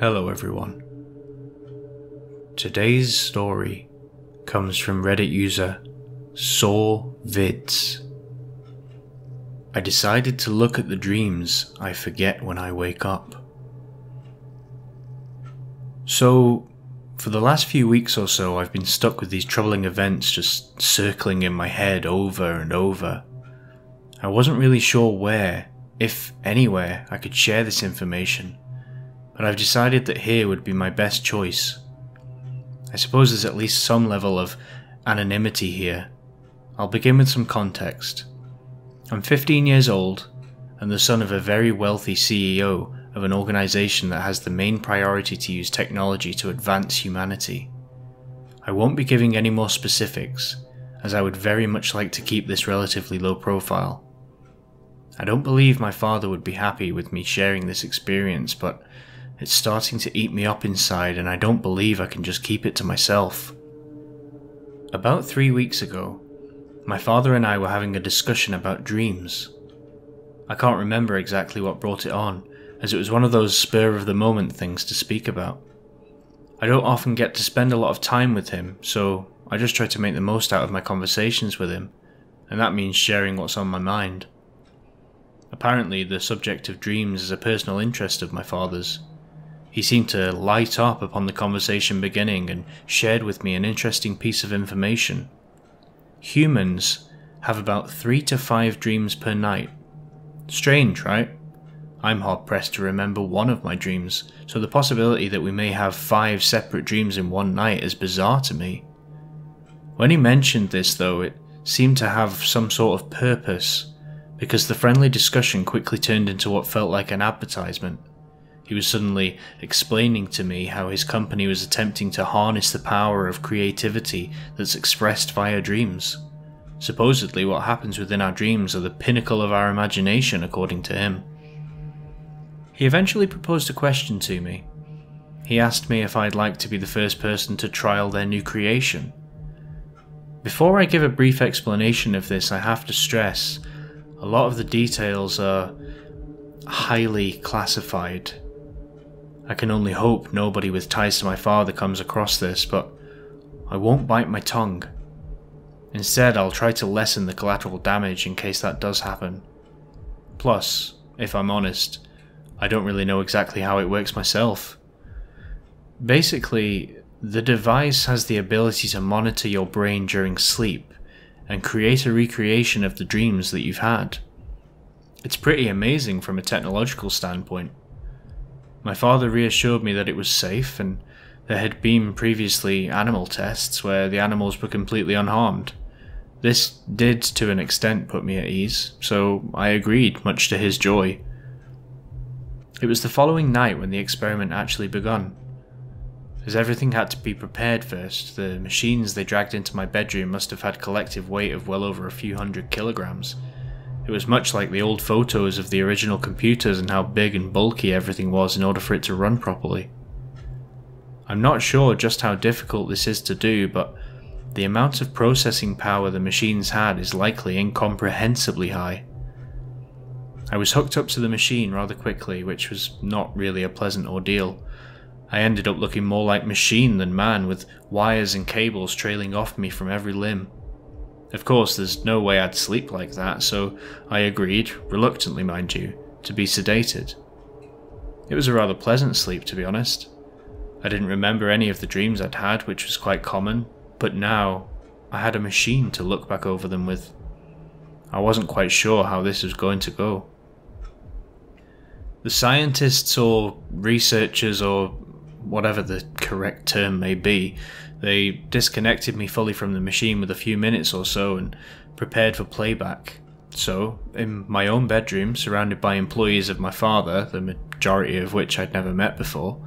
Hello, everyone. Today's story comes from Reddit user SoreVids. I decided to look at the dreams I forget when I wake up. So, for the last few weeks or so, I've been stuck with these troubling events just circling in my head over and over. I wasn't really sure where, if anywhere, I could share this information but I've decided that here would be my best choice. I suppose there's at least some level of anonymity here. I'll begin with some context. I'm 15 years old and the son of a very wealthy CEO of an organization that has the main priority to use technology to advance humanity. I won't be giving any more specifics, as I would very much like to keep this relatively low profile. I don't believe my father would be happy with me sharing this experience, but it's starting to eat me up inside, and I don't believe I can just keep it to myself. About three weeks ago, my father and I were having a discussion about dreams. I can't remember exactly what brought it on, as it was one of those spur of the moment things to speak about. I don't often get to spend a lot of time with him, so I just try to make the most out of my conversations with him, and that means sharing what's on my mind. Apparently, the subject of dreams is a personal interest of my father's, he seemed to light up upon the conversation beginning and shared with me an interesting piece of information. Humans have about three to five dreams per night. Strange, right? I'm hard pressed to remember one of my dreams, so the possibility that we may have five separate dreams in one night is bizarre to me. When he mentioned this, though, it seemed to have some sort of purpose, because the friendly discussion quickly turned into what felt like an advertisement. He was suddenly explaining to me how his company was attempting to harness the power of creativity that's expressed via dreams. Supposedly, what happens within our dreams are the pinnacle of our imagination, according to him. He eventually proposed a question to me. He asked me if I'd like to be the first person to trial their new creation. Before I give a brief explanation of this, I have to stress a lot of the details are highly classified I can only hope nobody with ties to my father comes across this, but I won't bite my tongue. Instead, I'll try to lessen the collateral damage in case that does happen. Plus, if I'm honest, I don't really know exactly how it works myself. Basically, the device has the ability to monitor your brain during sleep and create a recreation of the dreams that you've had. It's pretty amazing from a technological standpoint. My father reassured me that it was safe, and there had been previously animal tests where the animals were completely unharmed. This did, to an extent, put me at ease, so I agreed, much to his joy. It was the following night when the experiment actually begun. As everything had to be prepared first, the machines they dragged into my bedroom must have had collective weight of well over a few hundred kilograms, it was much like the old photos of the original computers and how big and bulky everything was in order for it to run properly. I'm not sure just how difficult this is to do, but the amount of processing power the machines had is likely incomprehensibly high. I was hooked up to the machine rather quickly, which was not really a pleasant ordeal. I ended up looking more like machine than man, with wires and cables trailing off me from every limb. Of course, there's no way I'd sleep like that, so I agreed, reluctantly mind you, to be sedated. It was a rather pleasant sleep, to be honest. I didn't remember any of the dreams I'd had, which was quite common, but now I had a machine to look back over them with. I wasn't quite sure how this was going to go. The scientists or researchers or whatever the correct term may be they disconnected me fully from the machine with a few minutes or so and prepared for playback. So, in my own bedroom, surrounded by employees of my father, the majority of which I'd never met before,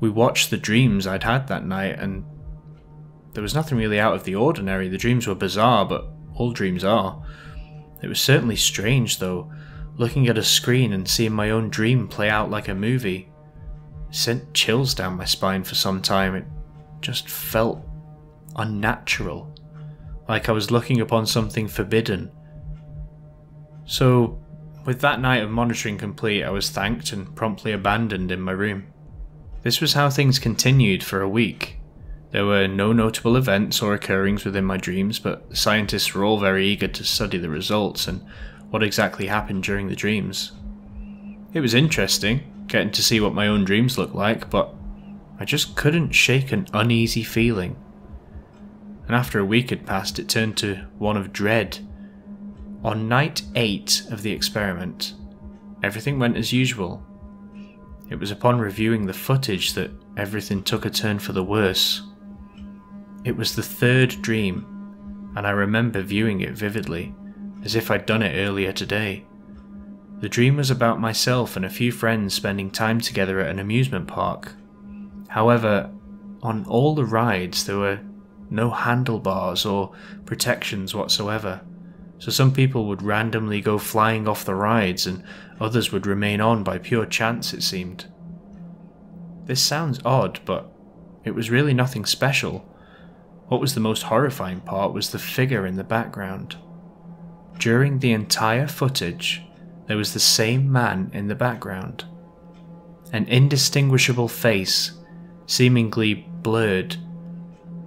we watched the dreams I'd had that night, and there was nothing really out of the ordinary. The dreams were bizarre, but all dreams are. It was certainly strange, though, looking at a screen and seeing my own dream play out like a movie. Sent chills down my spine for some time. It just felt unnatural, like I was looking upon something forbidden. So, with that night of monitoring complete, I was thanked and promptly abandoned in my room. This was how things continued for a week. There were no notable events or occurrings within my dreams, but the scientists were all very eager to study the results and what exactly happened during the dreams. It was interesting, getting to see what my own dreams looked like, but I just couldn't shake an uneasy feeling. And after a week had passed, it turned to one of dread. On night 8 of the experiment, everything went as usual. It was upon reviewing the footage that everything took a turn for the worse. It was the third dream, and I remember viewing it vividly, as if I'd done it earlier today. The dream was about myself and a few friends spending time together at an amusement park. However, on all the rides there were no handlebars or protections whatsoever, so some people would randomly go flying off the rides and others would remain on by pure chance, it seemed. This sounds odd, but it was really nothing special. What was the most horrifying part was the figure in the background. During the entire footage, there was the same man in the background. An indistinguishable face, seemingly blurred,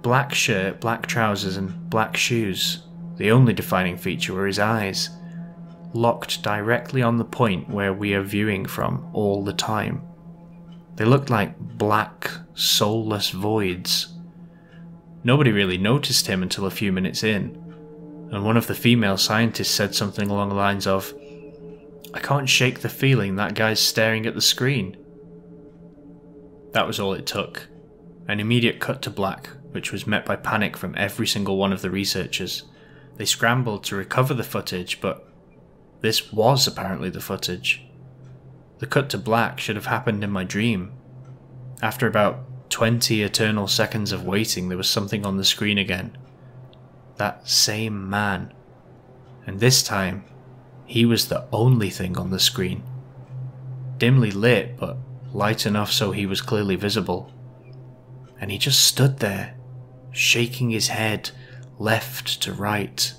black shirt, black trousers, and black shoes. The only defining feature were his eyes, locked directly on the point where we are viewing from all the time. They looked like black, soulless voids. Nobody really noticed him until a few minutes in, and one of the female scientists said something along the lines of, I can't shake the feeling that guy's staring at the screen. That was all it took. An immediate cut to black, which was met by panic from every single one of the researchers. They scrambled to recover the footage, but this was apparently the footage. The cut to black should have happened in my dream. After about 20 eternal seconds of waiting, there was something on the screen again. That same man. And this time, he was the only thing on the screen. Dimly lit, but light enough so he was clearly visible. And he just stood there, shaking his head left to right.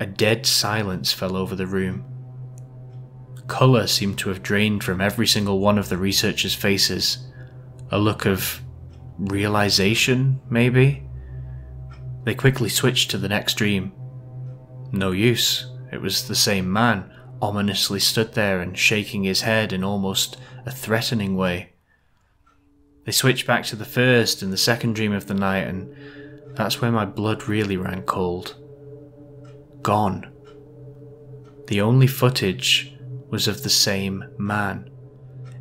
A dead silence fell over the room. Colour seemed to have drained from every single one of the researchers' faces. A look of realization, maybe? They quickly switched to the next dream. No use. It was the same man, ominously stood there and shaking his head in almost a threatening way. They switched back to the first and the second dream of the night, and that's where my blood really ran cold. Gone. The only footage was of the same man.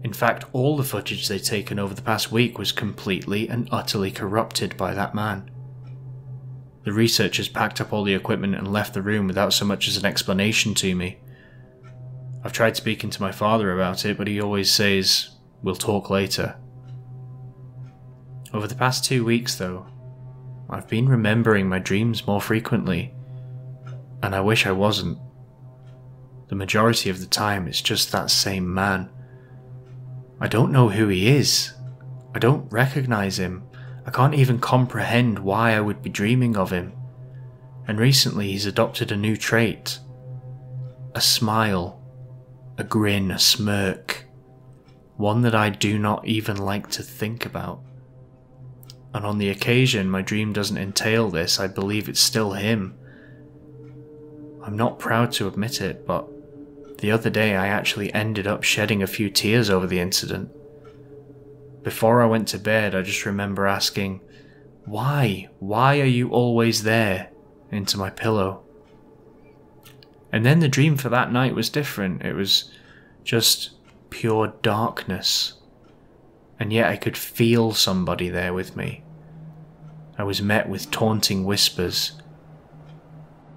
In fact, all the footage they'd taken over the past week was completely and utterly corrupted by that man. The researchers packed up all the equipment and left the room without so much as an explanation to me. I've tried speaking to my father about it, but he always says, we'll talk later. Over the past two weeks, though, I've been remembering my dreams more frequently, and I wish I wasn't. The majority of the time, it's just that same man. I don't know who he is. I don't recognize him. I can't even comprehend why I would be dreaming of him. And recently he's adopted a new trait. A smile. A grin, a smirk. One that I do not even like to think about and on the occasion my dream doesn't entail this, I believe it's still him. I'm not proud to admit it, but the other day I actually ended up shedding a few tears over the incident. Before I went to bed, I just remember asking, Why? Why are you always there? into my pillow. And then the dream for that night was different. It was just pure darkness and yet I could feel somebody there with me. I was met with taunting whispers.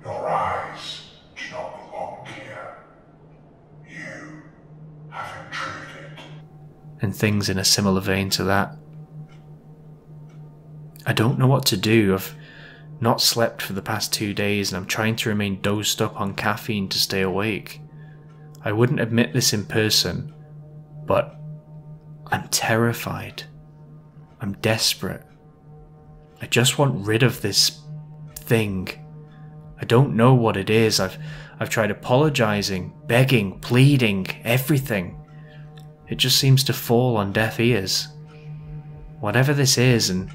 Your eyes do not belong here. You have intruded. And things in a similar vein to that. I don't know what to do. I've not slept for the past two days and I'm trying to remain dosed up on caffeine to stay awake. I wouldn't admit this in person, but I'm terrified. I'm desperate. I just want rid of this thing. I don't know what it is. I've I've tried apologizing, begging, pleading, everything. It just seems to fall on deaf ears. Whatever this is and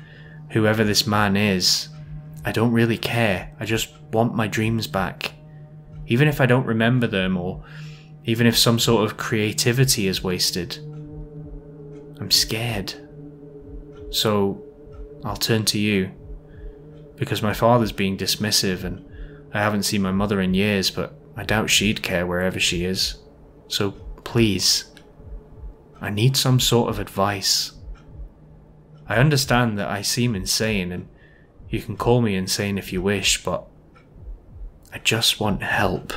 whoever this man is, I don't really care. I just want my dreams back. Even if I don't remember them or even if some sort of creativity is wasted. I'm scared. So I'll turn to you. Because my father's being dismissive and I haven't seen my mother in years, but I doubt she'd care wherever she is. So please, I need some sort of advice. I understand that I seem insane, and you can call me insane if you wish, but I just want help.